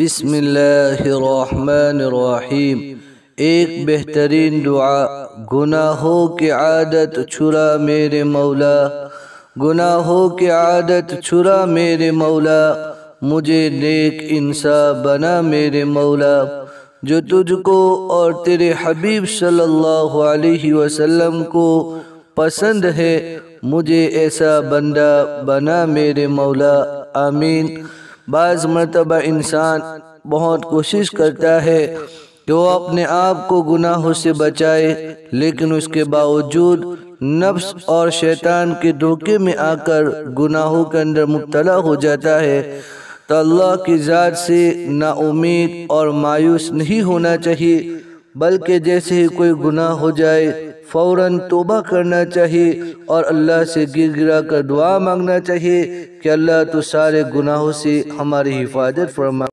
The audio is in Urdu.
بسم اللہ الرحمن الرحیم۔ ایک بہترین دعا، گناہوں کی عادت چھرا میرے مولا۔ گناہوں کی عادت چھرا میرے مولا۔ مجھے نیک انسان بنا میرے مولا۔ جو تجھ کو اور تیرے حبیب صلی اللہ علیہ وسلم کو پسند ہے، مجھے ایسا بندہ بنا میرے مولا۔ آمین۔ بعض مرتبہ انسان بہت کوشش کرتا ہے کہ وہ اپنے آپ کو گناہوں سے بچائے، لیکن اس کے باوجود نفس اور شیطان کے دھوکے میں آ کر گناہوں کے اندر مبتلا ہو جاتا ہے۔ تو اللہ کی ذات سے نا امید اور مایوس نہیں ہونا چاہیے۔ بلکہ جیسے ہی کوئی گناہ ہو جائے، فوراً توبہ کرنا چاہیے اور اللہ سے گر گرا کر دعا مانگنا چاہیے کہ اللہ تو سارے گناہوں سے ہماری حفاظت فرما۔